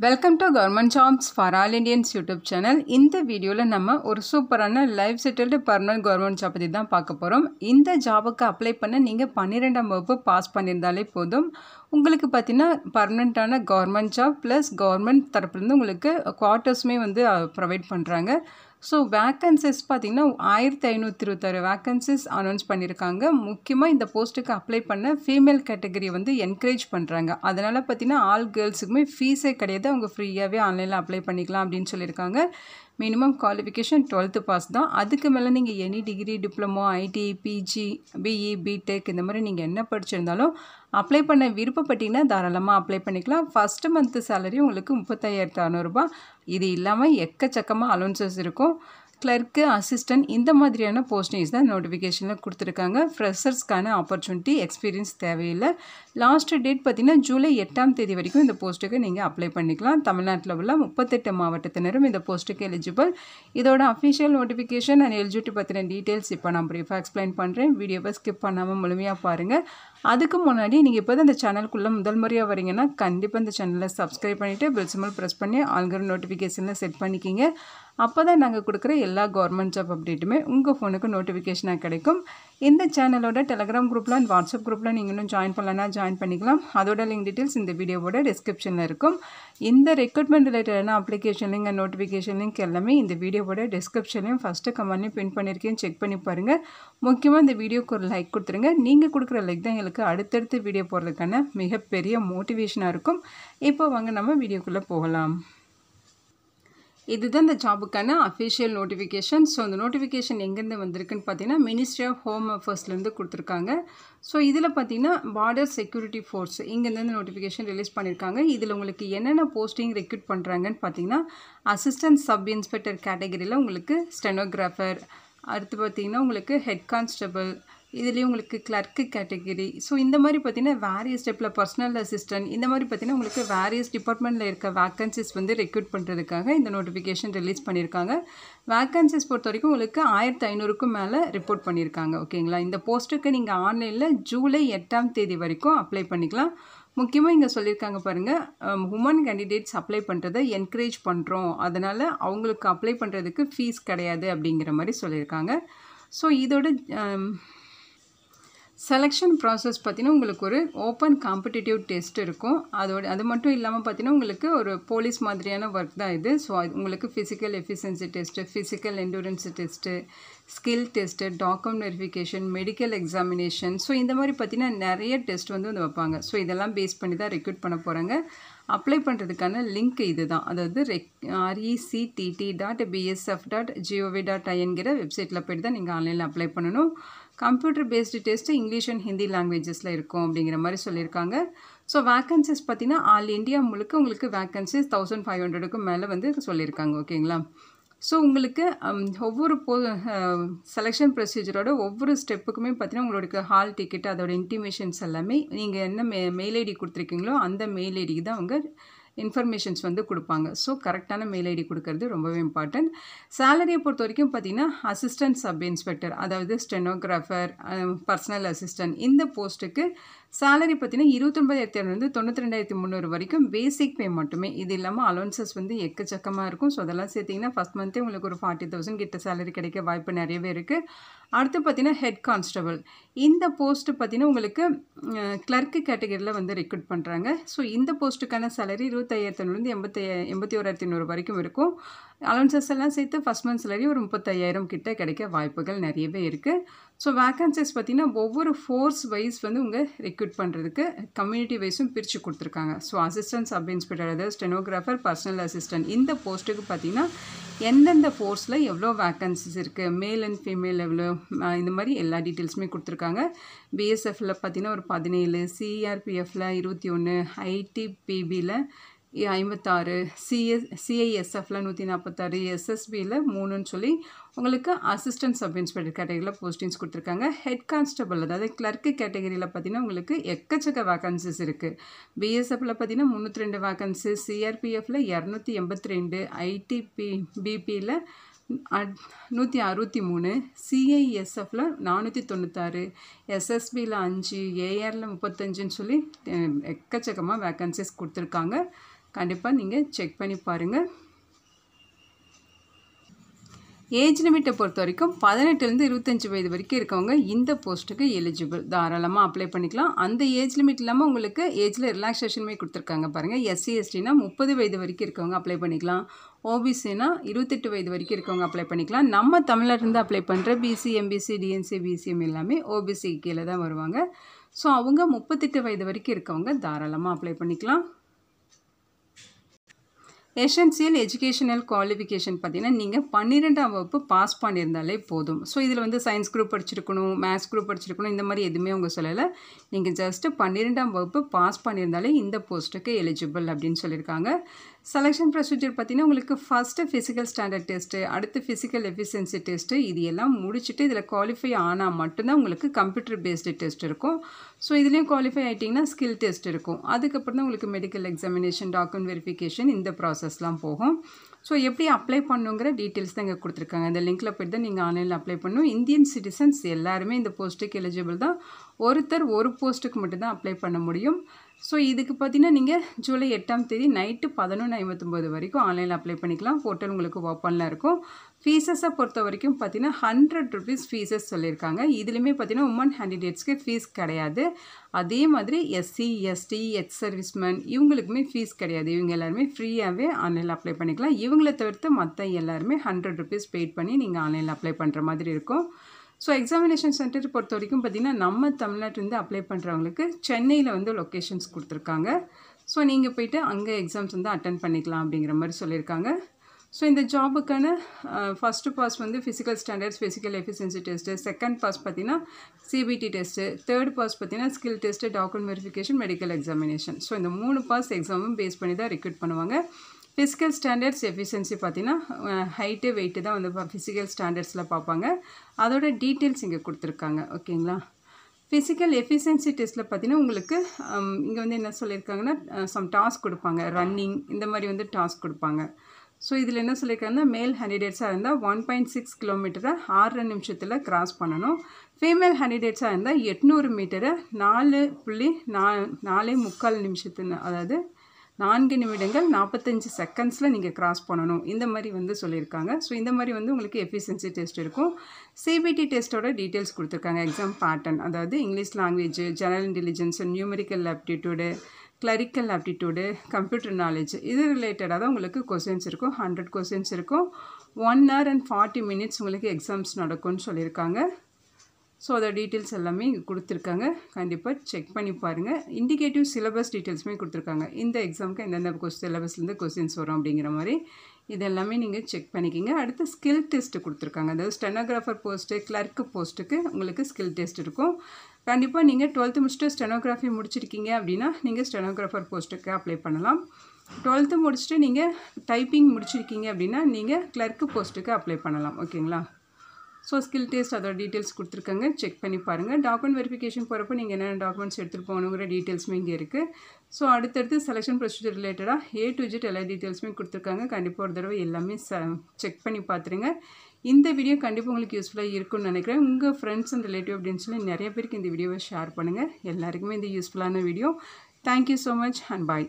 Welcome to government jobs for all Indians YouTube channel இந்த வீடியோவில் நம்ம ஒரு சூப்பரான life settled permanent government job பற்றி தான் பார்க்க போகிறோம் இந்த ஜாபுக்கு அப்ளை பண்ண நீங்கள் பன்னிரெண்டாம் வகுப்பு பாஸ் பண்ணியிருந்தாலே போதும். உங்களுக்கு பார்த்தீங்கன்னா பர்மனெண்ட்டான கவர்மெண்ட் ஜாப் ப்ளஸ் கவர்மெண்ட் தரப்புலேருந்து உங்களுக்கு குவார்ட்டர்ஸுமே வந்து ப்ரொவைட் பண்ணுறாங்க ஸோ வேக்கன்சிஸ் பார்த்தீங்கன்னா ஆயிரத்தி ஐநூற்றி இருபத்தாறு வேக்கன்சிஸ் அனௌன்ஸ் பண்ணியிருக்காங்க முக்கியமாக இந்த போஸ்ட்டுக்கு அப்ளை பண்ண ஃபீமேல் கேட்டகரி வந்து என்கரேஜ் பண்ணுறாங்க அதனால் பார்த்தீங்கன்னா ஆல் கேர்ள்ஸுக்குமே ஃபீஸே கிடையாது. அவங்க ஃப்ரீயாகவே ஆன்லைனில் அப்ளை பண்ணிக்கலாம் அப்படின்னு சொல்லியிருக்காங்க மினிமம் குவாலிஃபிகேஷன் டுவெல்த்து பாஸ் தான். அதுக்கு மேலே நீங்கள் any degree diploma IT PG BE BTech இந்த மாதிரி நீங்கள் என்ன படிச்சிருந்தாலும் அப்ளை பண்ண விருப்பப்பட்டீங்கன்னா தாராளமாக அப்ளை பண்ணிக்கலாம். ஃபஸ்ட்டு மந்த்து சேலரி உங்களுக்கு முப்பத்தாயிரத்து அறநூறுபா இது இல்லாமல் எக்கச்சக்கமாக அலோன்சஸ் இருக்கும். கிளர்க்கு அசிஸ்டன்ட் இந்த மாதிரியான போஸ்டிங்ஸ் தான் நோட்டிஃபிகேஷனில் கொடுத்துருக்காங்க. ஃப்ரெஷர்ஸ்க்கான ஆப்பர்ச்சுனிட்டி எக்ஸ்பீரியன்ஸ் தேவையில்லை. லாஸ்ட் டேட் பார்த்திங்கன்னா ஜூலை எட்டாம் தேதி வரைக்கும் இந்த போஸ்ட்டுக்கு நீங்கள் அப்ளை பண்ணிக்கலாம். தமிழ்நாட்டில் உள்ள முப்பத்தெட்டு மாவட்டத்தினரும் இந்த போஸ்ட்டுக்கு எலிஜிபிள் இதோட அஃபிஷியல் நோட்டிஃபிகேஷன் அண்ட் எலிஜிபிலிட்டி பற்றின டீட்டெயில்ஸ் இப்போ நான் ப்ரீஃபாக எக்ஸ்பிளைன் பண்ணுறேன் வீடியோவை ஸ்கிப் பண்ணாமல் முழுமையாக பாருங்கள் அதுக்கு முன்னாடி நீங்கள் இப்போ தான் இந்த சேனலுக்குள்ளே முதல் முறையாக வரீங்கன்னா கண்டிப்பாக இந்த சேனலை சப்ஸ்கிரைப் பண்ணிவிட்டு பெல் சிம்பிள் ப்ரெஸ் பண்ணி ஆல்கர் நோட்டிஃபிகேஷனில் செட் பண்ணிக்கிங்க. அப்போ தான் நாங்கள் கொடுக்குற எல்லா கவர்மெண்ட் ஜாப் அப்டேட்டுமே உங்கள் ஃபோனுக்கு நோட்டிஃபிகேஷனாக கிடைக்கும். இந்த சேனலோட டெலகிராம் குரூப்பில் அண்ட் வாட்ஸ்அப் குரூப்பில் நீங்கள் இன்னும் ஜாயின் பண்ணலன்னா ஜாயின் பண்ணிக்கலாம். அதோட லிங்க் டீட்டெயில்ஸ் இந்த வீடியோவோட டிஸ்கிரிப்ஷனில் இருக்கும். இந்த ரெக்ரூட்மெண்ட் ரிலேட்டடான application link and notification link எல்லாமே இந்த வீடியோவோட டிஸ்கிரிப்ஷன்லையும் ஃபஸ்ட்டு கமெண்ட்லையும் பின் பண்ணியிருக்கேன் செக் பண்ணி பாருங்கள் முக்கியமாக இந்த வீடியோக்கு ஒரு லைக் கொடுத்துருங்க. நீங்கள் கொடுக்குற லைக் தான் எங்களுக்கு அடுத்தடுத்து வீடியோ போடுறதுக்கான மிகப்பெரிய மோட்டிவேஷனாக இருக்கும். இப்போ வாங்க நம்ம வீடியோக்குள்ளே போகலாம். இதுதான் இந்த ஜாபுக்கான அஃபிஷியல் நோட்டிஃபிகேஷன் ஸோ அந்த நோட்டிஃபிகேஷன் எங்கேருந்து வந்திருக்குன்னு பார்த்தீங்கன்னா மினிஸ்ட்ரி ஆஃப் ஹோம் அஃபேர்ஸ்லேருந்து கொடுத்துருக்காங்க. ஸோ இதில் பார்த்தீங்கன்னா பார்டர் செக்யூரிட்டி ஃபோர்ஸ் இங்கேருந்து நோட்டிஃபிகேஷன் ரிலீஸ் பண்ணியிருக்காங்க இதில் உங்களுக்கு என்னென்ன போஸ்டிங் ரெக்ரூட் பண்ணுறாங்கன்னு பார்த்தீங்கன்னா அசிஸ்டன்ட் சப் இன்ஸ்பெக்டர் கேட்டகரியில் உங்களுக்கு ஸ்டெனோகிராஃபர் அடுத்து பார்த்தீங்கன்னா உங்களுக்கு ஹெட் கான்ஸ்டபிள் இதுலேயும் உங்களுக்கு கிளர்க்கு கேட்டகிரி ஸோ இந்த மாதிரி பார்த்தீங்கன்னா வேரியஸ் ஸ்டெப்பில் பர்சனல் அசிஸ்டன்ட் இந்த மாதிரி பார்த்தீங்கன்னா உங்களுக்கு வேரியஸ் டிபார்ட்மெண்ட்டில் இருக்க வேக்கன்சிஸ் வந்து ரெக்ரூட் பண்ணுறதுக்காக இந்த நோட்டிஃபிகேஷன் ரிலீஸ் பண்ணியிருக்காங்க வேக்கன்சிஸ் பொறுத்த வரைக்கும் உங்களுக்கு ஆயிரத்தி ஐநூறுக்கும் மேலே ரிப்போர்ட் பண்ணியிருக்காங்க ஓகேங்களா? இந்த போஸ்ட்டுக்கு நீங்கள் ஆன்லைனில் ஜூலை எட்டாம் தேதி வரைக்கும் அப்ளை பண்ணிக்கலாம். முக்கியமாக இங்கே சொல்லியிருக்காங்க பாருங்கள் உமன் கேண்டிடேட்ஸ் அப்ளை பண்ணுறதை என்கரேஜ் பண்ணுறோம் அதனால் அவங்களுக்கு அப்ளை பண்ணுறதுக்கு ஃபீஸ் கிடையாது அப்படிங்கிற மாதிரி சொல்லியிருக்காங்க ஸோ இதோட செலெக்ஷன் ப்ராசஸ் பார்த்தீங்கன்னா உங்களுக்கு ஒரு ஓப்பன் காம்படிட்டிவ் டெஸ்ட் இருக்கும். அதோட அது மட்டும் இல்லாமல் பார்த்தீங்கன்னா உங்களுக்கு ஒரு போலீஸ் மாதிரியான ஒர்க் தான் இது. ஸோ அது உங்களுக்கு physical efficiency test physical endurance test skill test document verification medical examination so இந்த மாதிரி பார்த்தீங்கன்னா நிறைய டெஸ்ட் வந்து வந்து வைப்பாங்க. ஸோ இதெல்லாம் பேஸ் பண்ணி தான் ரெக்ரூட் பண்ண போகிறாங்க அப்ளை பண்ணுறதுக்கான லிங்க் இது தான் அதாவது rec RECTT dot BSF dot GOV dot ஐங்கிற வெப்சைட்டில் போய்ட்டு தான் நீங்கள் ஆன்லைனில் அப்ளை பண்ணணும். Computer based test English and Hindi லாங்குவேஜஸில் இருக்கும் அப்படிங்கிற மாதிரி சொல்லியிருக்காங்க. ஸோ வேக்கன்சிஸ் பார்த்தீங்கன்னா ஆல் இண்டியா முழுக்க உங்களுக்கு வேக்கன்சிஸ் தௌசண்ட் ஃபைவ் ஹண்ட்ரடுக்கும் மேலே வந்து சொல்லியிருக்காங்க ஓகேங்களா? ஸோ உங்களுக்கு ஒவ்வொரு போ செலெக்ஷன் ப்ரொசீஜரோட ஒவ்வொரு ஸ்டெப்புக்குமே பார்த்தீங்கன்னா உங்களுக்கு ஹால் டிக்கெட் அதோட இன்டிமேஷன்ஸ் எல்லாமே நீங்கள் என்ன மெ மெயில் ஐடி கொடுத்துருக்கீங்களோ அந்த மெயில் ஐடிக்கு தான் அவங்க இன்ஃபர்மேஷன்ஸ் வந்து கொடுப்பாங்க. ஸோ கரெக்டான மெயில் ஐடி கொடுக்கறது ரொம்பவே இம்பார்ட்டன்ட் சேலரியை பொறுத்த வரைக்கும் பார்த்தீங்கன்னா அசிஸ்டன்ட் சப் இன்ஸ்பெக்டர் அதாவது ஸ்டெனோகிராஃபர் பர்சனல் அசிஸ்டன்ட் இந்த போஸ்ட்டுக்கு சேலரி பார்த்தீங்கன்னா இருபத்தொன்பதாயிரத்தி இரநூறு தொண்ணூற்றி ரெண்டாயிரத்தி முந்நூறு வரைக்கும் பேசிக் பே மட்டுமே. இது இல்லாமல் அலோன்சஸ் வந்து எக்கச்சக்கமாக இருக்கும். ஸோ அதெல்லாம் சேர்த்திங்கன்னா ஃபஸ்ட் மந்த்தே உங்களுக்கு ஒரு ஃபார்ட்டி தௌசண்ட் கிட்ட சேலரி கிடைக்க வாய்ப்பு நிறையவே இருக்குது அடுத்து பார்த்தீங்கன்னா ஹெட் கான்ஸ்டபிள் இந்த போஸ்ட்டு பார்த்தீங்கன்னா உங்களுக்கு கிளர்க்கு கேட்டகரியில் வந்து ரெக்ரூட் பண்ணுறாங்க ஸோ இந்த போஸ்ட்டுக்கான சேலரி இருபத்தையாயிரத்துலேருந்து எண்பத்தி எண்பத்தி ஓராயிரத்தி நூறு வரைக்கும் இருக்கும். அலவன்சஸ் எல்லாம் சேர்த்து ஃபஸ்ட் மந்த் சேலரி ஒரு முப்பத்தையாயிரம் கிட்ட கிடைக்க வாய்ப்புகள் நிறையவே இருக்குது ஸோ வேக்கன்சிஸ் பார்த்திங்கன்னா ஒவ்வொரு ஃபோர்ஸ் வைஸ் வந்து உங்கள் ரெக்ரூட் பண்ணுறதுக்கு கம்யூனிட்டி வைஸும் பிரித்து கொடுத்துருக்காங்க. ஸோ அசிஸ்டன்ட் சப் இன்ஸ்பெக்டர் அதாவது ஸ்டெனோகிராஃபர் பர்சனல் அசிஸ்டன்ட் இந்த போஸ்ட்டுக்கு பார்த்திங்கன்னா எந்தெந்த ஃபோர்ஸில் எவ்வளோ வேக்கன்சிஸ் இருக்குது மேல் அண்ட் ஃபீமேல் எவ்வளோ இந்த மாதிரி எல்லா டீட்டெயில்ஸுமே கொடுத்துருக்காங்க. பிஎஸ்எஃப்பில் பார்த்திங்கன்னா ஒரு பதினேழு சிஆர்பிஎஃப்பில் இருபத்தி ஒன்று ஐடிபிபியில் ஐம்பத்தாறு சிஎஸ் சிஐஎஸ்எஃப்பில் நூற்றி நாற்பத்தாறு எஸ்எஸ்பியில் மூணுன்னு சொல்லி உங்களுக்கு அசிஸ்டன்ட் சப் இன்ஸ்பெக்டர் கேட்டகரியில் போஸ்டிங்ஸ் கொடுத்துருக்காங்க. ஹெட் கான்ஸ்டபிள் அதாவது கிளர்க்கு கேட்டகரியில் பார்த்தீங்கன்னா உங்களுக்கு எக்கச்சக்க வேக்கன்சிஸ் இருக்குது பிஎஸ்எஃப்பில் பார்த்தீங்கன்னா முந்நூற்றி ரெண்டு வேக்கன்சிஸ் சிஆர்பிஎஃப்பில் இரநூத்தி எண்பத்தி ரெண்டு ஐடிபி பிபியில் நூற்றி அறுபத்தி மூணு சிஐஎஸ்எஃப்பில் நானூற்றி தொண்ணூத்தாறு எஸ்எஸ்பியில் அஞ்சு ஏஆரில் முப்பத்தஞ்சுன்னு சொல்லி எக்கச்சக்கமாக வேக்கன்சிஸ் கொடுத்துருக்காங்க. கண்டிப்பாக நீங்கள் செக் பண்ணி பாருங்கள் ஏஜ் லிமிட்டை பொறுத்த வரைக்கும் பதினெட்டுலேருந்து இருபத்தஞ்சி வயது வரைக்கும் இருக்கவங்க இந்த போஸ்ட்டுக்கு எலிஜிபிள் தாராளமாக அப்ளை பண்ணிக்கலாம். அந்த ஏஜ் லிமிட் இல்லாமல் உங்களுக்கு ஏஜில் ரிலாக்ஸேஷனுமே கொடுத்துருக்காங்க பாருங்கள் எஸ்சி எஸ்டினா முப்பது வயது வரைக்கும் இருக்கவங்க அப்ளை பண்ணிக்கலாம். ஓபிசினா இருபத்தெட்டு வயது வரைக்கும் இருக்கவங்க அப்ளை பண்ணிக்கலாம். நம்ம தமிழ்நாட்டிலேருந்து அப்ளை பண்ணுற பிசி எம்பிசி டிஎன்சி பிசிஎம் எல்லாமே ஓபிசி கீழே தான் வருவாங்க. ஸோ அவங்க முப்பத்தெட்டு வயது வரைக்கும் இருக்கவங்க தாராளமாக அப்ளை பண்ணிக்கலாம். எசென்சியல் எஜுகேஷனல் குவாலிஃபிகேஷன் பார்த்தீங்கன்னா நீங்கள் பன்னிரெண்டாம் வகுப்பு பாஸ் பண்ணியிருந்தாலே போதும். ஸோ இதில் வந்து சயின்ஸ் குரூப் படிச்சிருக்கணும் மேத்ஸ் குரூப் படிச்சிருக்கணும் இந்த மாதிரி எதுவுமே அவங்க சொல்லலை. நீங்கள் ஜஸ்ட்டு பன்னிரெண்டாம் வகுப்பு பாஸ் பண்ணியிருந்தாலே இந்த போஸ்ட்டுக்கு எலிஜிபிள் அப்படின்னு சொல்லியிருக்காங்க. செலெக்ஷன் ப்ரொசீஜர் பார்த்தீங்கன்னா உங்களுக்கு ஃபஸ்ட்டு ஃபிசிக்கல் ஸ்டாண்டர்ட் டெஸ்ட்டு அடுத்து ஃபிசிக்கல் எஃபிஷியன்சி டெஸ்ட்டு இது எல்லாம் முடிச்சுட்டு இதில் குவாலிஃபை ஆனால் மட்டும்தான் உங்களுக்கு கம்ப்யூட்டர் பேஸ்டு டெஸ்ட் இருக்கும். ஸோ இதுலேயும் குவாலிஃபை ஆகிட்டிங்கன்னா ஸ்கில் டெஸ்ட் இருக்கும். அதுக்கப்புறம் தான் உங்களுக்கு மெடிக்கல் எக்ஸாமினேஷன் டாக்குமெண்ட் வெரிஃபிகேஷன் இந்த ப்ராசஸ்லாம் போகும். ஸோ எப்படி அப்ளை பண்ணுங்கிற டீட்டெயில்ஸ் தான் இங்கே கொடுத்துருக்காங்க. இந்த லிங்க்கில் போய்ட்டு தான் நீங்கள் ஆன்லைனில் அப்ளை பண்ணணும். இந்தியன் சிட்டிசன்ஸ் எல்லாருமே இந்த போஸ்ட்டுக்கு எலிஜிபிள் தான். ஒருத்தர் ஒரு போஸ்ட்டுக்கு மட்டும்தான் அப்ளை பண்ண முடியும். ஸோ இதுக்கு பார்த்தீங்கன்னா நீங்கள் ஜூலை எட்டாம் தேதி நைட்டு பதினொன்று ஐம்பத்தொம்போது வரைக்கும் ஆன்லைனில் அப்ளை பண்ணிக்கலாம். ஹோட்டல் உங்களுக்கு ஓப்பனில் இருக்கும். ஃபீஸஸை பொறுத்த வரைக்கும் பார்த்தீங்கன்னா ஹண்ட்ரட் ருபீஸ் ஃபீஸஸ் சொல்லியிருக்காங்க. இதுலேயுமே பார்த்தீங்கன்னா உமன் கேண்டிடேட்ஸ்க்கு ஃபீஸ் கிடையாது. அதே மாதிரி எஸ்சி எஸ்டி எச் சர்வீஸ்மேன் இவங்களுக்குமே ஃபீஸ் கிடையாது. இவங்க எல்லாருமே ஃப்ரீயாகவே ஆன்லைனில் அப்ளை பண்ணிக்கலாம். இவங்களை தவிர்த்து மற்ற எல்லாருமே ஹண்ட்ரட் ருபீஸ் பெய்ட் பண்ணி நீங்கள் ஆன்லைனில் அப்ளை பண்ணுற மாதிரி இருக்கும். ஸோ எக்ஸாமினேஷன் சென்டர் பொறுத்த வரைக்கும் பார்த்திங்கன்னா நம்ம தமிழ்நாட்டிலேருந்து அப்ளை பண்ணுறவங்களுக்கு சென்னையில் வந்து லொக்கேஷன்ஸ் கொடுத்துருக்காங்க. ஸோ நீங்கள் போயிட்டு அங்கே எக்ஸாம்ஸ் வந்து அட்டன் பண்ணிக்கலாம் அப்படிங்கிற மாதிரி சொல்லியிருக்காங்க. ஸோ இந்த ஜாபுக்கான ஃபஸ்ட்டு பாஸ் வந்து physical standards physical efficiency test second phase பார்த்தீங்கன்னா சிபிடி டெஸ்ட்டு தேர்ட் பாஸ் பார்த்தீங்கன்னா skill test document verification medical examination so இந்த மூணு பாஸ் எக்ஸாமும் பேஸ் பண்ணி தான் ரெக்ரூட் பண்ணுவாங்க. ஃபிசிக்கல் ஸ்டாண்டர்ட்ஸ் எஃபிஷியன்சி பார்த்தீங்கன்னா ஹைட்டு வெயிட்டு தான் வந்து ஃபிசிக்கல் ஸ்டாண்டர்ட்ஸில் பார்ப்பாங்க அதோட டீட்டெயில்ஸ் இங்கே கொடுத்துருக்காங்க ஓகேங்களா? ஃபிசிக்கல் எஃபிஷியன்சி டெஸ்ட்டில் பார்த்தீங்கன்னா உங்களுக்கு இங்கே வந்து என்ன சொல்லியிருக்காங்கன்னா சம் டாஸ்க் கொடுப்பாங்க. ரன்னிங் இந்த மாதிரி வந்து டாஸ்க் கொடுப்பாங்க. ஸோ இதில் என்ன சொல்லியிருக்காங்கன்னா மேல் ஹேண்டிடேட்ஸாக இருந்தால் ஒன் பாயிண்ட் சிக்ஸ் கிலோமீட்டரை ஆறரை நிமிஷத்தில் கிராஸ் பண்ணணும். ஃபீமேல் ஹேண்டிடேட்ஸாக இருந்தால் எட்நூறு மீட்டரை நாலு புள்ளி நா நாலே முக்கால் நிமிஷத்துன்னு அதாவது நான்கு நிமிடங்கள் நாற்பத்தஞ்சு செகண்ட்ஸில் நீங்கள் கிராஸ் பண்ணணும். இந்த மாதிரி வந்து சொல்லியிருக்காங்க. ஸோ இந்த மாதிரி வந்து உங்களுக்கு எஃபிஷியன்சி டெஸ்ட் இருக்கும். சிபிடி டெஸ்ட்டோட டீட்டெயில்ஸ் கொடுத்துருக்காங்க. எக்ஸாம் பேட்டர்ன் அதாவது English language general intelligence numerical aptitude clerical aptitude computer knowledge இது ரிலேட்டடாக தான் உங்களுக்கு கொஸ்டின்ஸ் இருக்கும். ஹண்ட்ரட் கொஸ்டின்ஸ் இருக்கும். One hour and forty minutes உங்களுக்கு எக்ஸாம்ஸ் நடக்கும்னு சொல்லியிருக்காங்க. ஸோ அதோட டீட்டெயில்ஸ் எல்லாமே இங்கே கொடுத்துருக்காங்க. கண்டிப்பாக செக் பண்ணி பாருங்கள் இண்டிகேட்டிவ் சிலபஸ் டீட்டெயில்ஸுமே கொடுத்துருக்காங்க. இந்த எக்ஸாமுக்கு எந்தெந்த கொஸ்டின் சிலபஸ்லேருந்து கொஸ்டின்ஸ் வரும் அப்படிங்கிற மாதிரி இது எல்லாமே நீங்கள் செக் பண்ணிக்கிங்க. அடுத்து ஸ்கில் டெஸ்ட்டு கொடுத்துருக்காங்க. அதாவது ஸ்டெனோகிராஃபர் போஸ்ட்டு கிளர்க்கு போஸ்ட்டுக்கு உங்களுக்கு ஸ்கில் டெஸ்ட் இருக்கும். கண்டிப்பாக நீங்கள் டுவெல்த்து முடிச்சுட்டு ஸ்டெனோகிராஃபி முடிச்சிருக்கீங்க அப்படின்னா நீங்கள் ஸ்டெனோகிராஃபர் போஸ்ட்டுக்கு அப்ளை பண்ணலாம். டுவெல்த்து முடிச்சுட்டு நீங்கள் டைப்பிங் முடிச்சிருக்கீங்க அப்படின்னா நீங்கள் கிளர்க்கு போஸ்ட்டுக்கு அப்ளை பண்ணலாம். ஓகேங்களா ஸோ ஸ்கில் டெஸ்ட் அதோட டீட்டெயில்ஸ் கொடுத்துருக்காங்க. செக் பண்ணி பாருங்கள் டாக்குமெண்ட் வெரிஃபிகேஷன் போகிறப்போ நீங்கள் என்னென்ன டாக்குமெண்ட்ஸ் எடுத்துகிட்டு போகணுங்கிற டீட்டெயில்ஸுமே இங்கே இருக்குது ஸோ அடுத்தடுத்து செலெக்ஷன் ப்ரொசீஜர் ரிலேட்டடாக ஏ டு ஜெட் எல்லா டீட்டெயில்ஸுமே கொடுத்துருக்காங்க. கண்டிப்பாக ஒரு தடவை எல்லாமே ச செக் பண்ணி பார்த்துருங்க இந்த வீடியோ கண்டிப்பாக உங்களுக்கு யூஸ்ஃபுல்லாக இருக்கும்னு நினைக்கிறேன். உங்கள் ஃப்ரெண்ட்ஸ் அண்ட் ரிலேட்டிவ் அப்படின்னு சொல்லி நிறைய பேருக்கு இந்த வீடியோவை ஷேர் பண்ணுங்கள் எல்லாருக்குமே இந்த யூஸ்ஃபுல்லான video thank you so much and bye